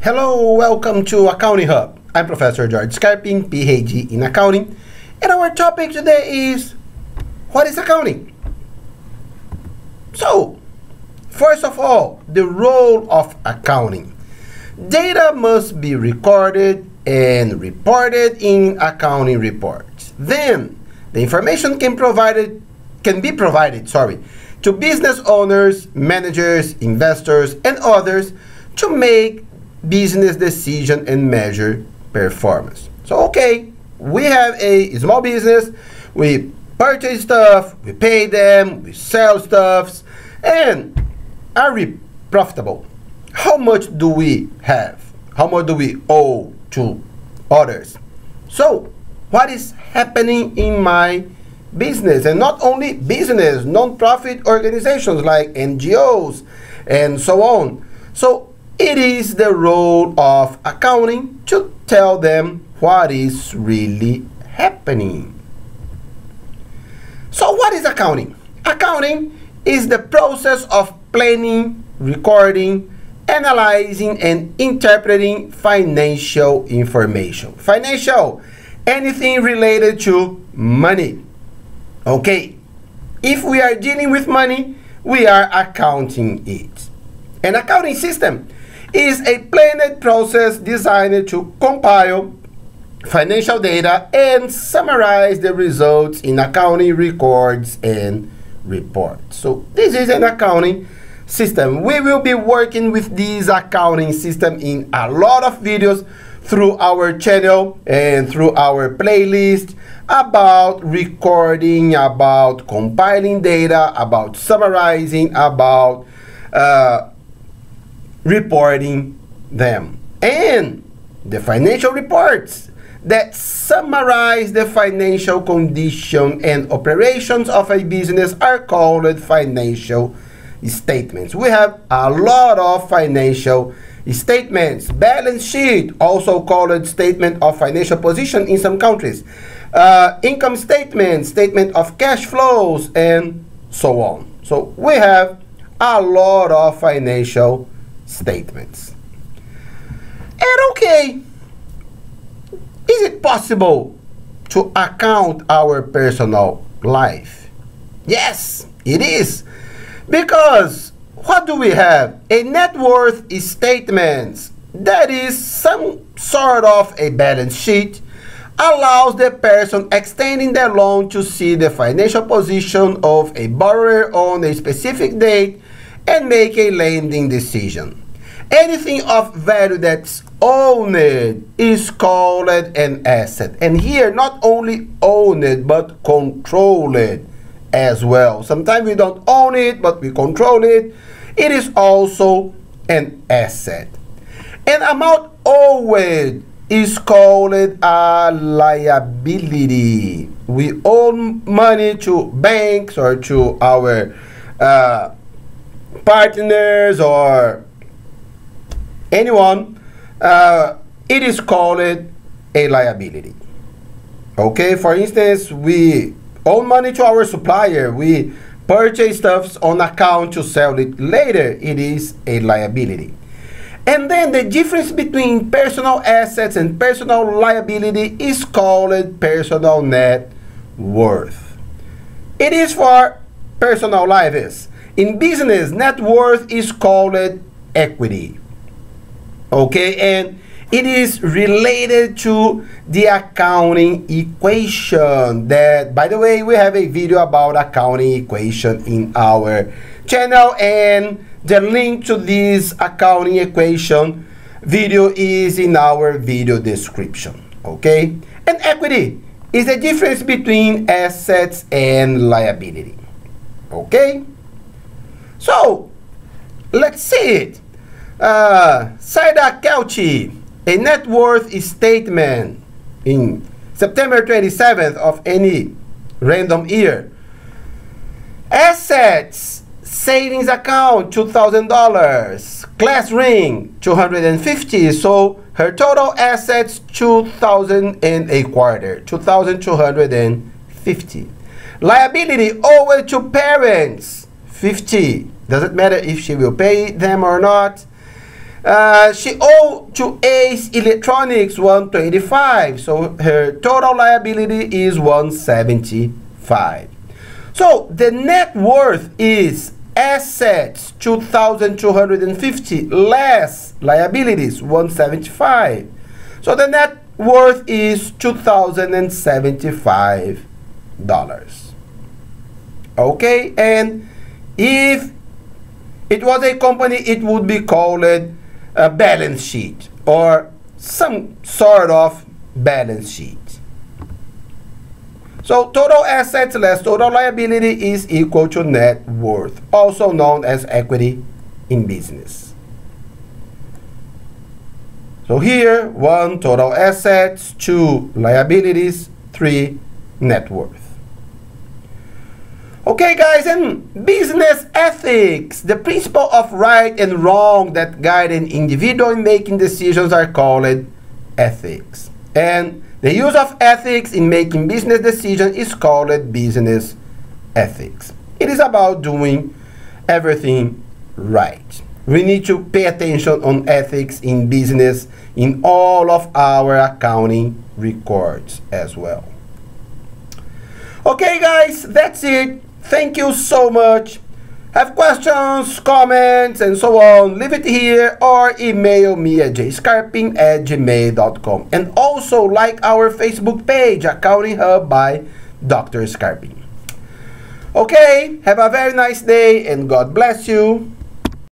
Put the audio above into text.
Hello, welcome to Accounting Hub. I'm Professor George Scarpin, PhD in Accounting, and our topic today is what is accounting? So, first of all, the role of accounting. Data must be recorded and reported in accounting reports. Then, the information can provided can be provided, sorry, to business owners, managers, investors, and others to make business decision and measure performance. So, okay, we have a small business, we purchase stuff, we pay them, we sell stuffs, and are we profitable? How much do we have? How much do we owe to others? So, what is happening in my business? And not only business, non-profit organizations like NGOs and so on. So, it is the role of accounting to tell them what is really happening. So, what is accounting? Accounting is the process of planning, recording, analyzing, and interpreting financial information. Financial, anything related to money. Okay, if we are dealing with money, we are accounting it. An accounting system is a planned process designed to compile financial data and summarize the results in accounting records and reports. So this is an accounting system. We will be working with this accounting system in a lot of videos through our channel and through our playlist about recording, about compiling data, about summarizing, about uh, reporting them. And the financial reports that summarize the financial condition and operations of a business are called financial statements. We have a lot of financial statements. Balance sheet, also called statement of financial position in some countries. Uh, income statement, statement of cash flows, and so on. So we have a lot of financial statements. And okay, is it possible to account our personal life? Yes, it is. Because what do we have? A net worth statement that is some sort of a balance sheet allows the person extending the loan to see the financial position of a borrower on a specific date and make a lending decision. Anything of value that's owned is called an asset. And here, not only owned, but controlled as well. Sometimes we don't own it, but we control it. It is also an asset. An amount owed is called a liability. We owe money to banks or to our uh, partners or anyone, uh, it is called a liability. Okay, for instance, we owe money to our supplier, we purchase stuff on account to sell it later, it is a liability. And then the difference between personal assets and personal liability is called personal net worth. It is for personal lives. In business, net worth is called equity. Okay, and it is related to the accounting equation that, by the way, we have a video about accounting equation in our channel and the link to this accounting equation video is in our video description. Okay, and equity is the difference between assets and liability. Okay. So, let's see it. Uh, Saida a net worth statement in September 27th of any random year. Assets, savings account, $2,000. Class ring, 250 So her total assets, 2,000 and a quarter, 2,250. Liability owed to parents, 50. Doesn't matter if she will pay them or not. Uh, she owed to Ace Electronics 125, so her total liability is 175. So the net worth is assets 2250 less liabilities 175. So the net worth is $2075. Okay, and if it was a company, it would be called a balance sheet or some sort of balance sheet. So total assets less total liability is equal to net worth, also known as equity in business. So here, one, total assets, two, liabilities, three, net worth. Okay, guys, and business ethics, the principle of right and wrong that guide an individual in making decisions are called ethics. And the use of ethics in making business decisions is called business ethics. It is about doing everything right. We need to pay attention on ethics in business in all of our accounting records as well. Okay, guys, that's it. Thank you so much. Have questions, comments, and so on, leave it here or email me at jscarpin at gmail.com. And also like our Facebook page, Accounting Hub by Dr. Scarpin. Okay, have a very nice day and God bless you.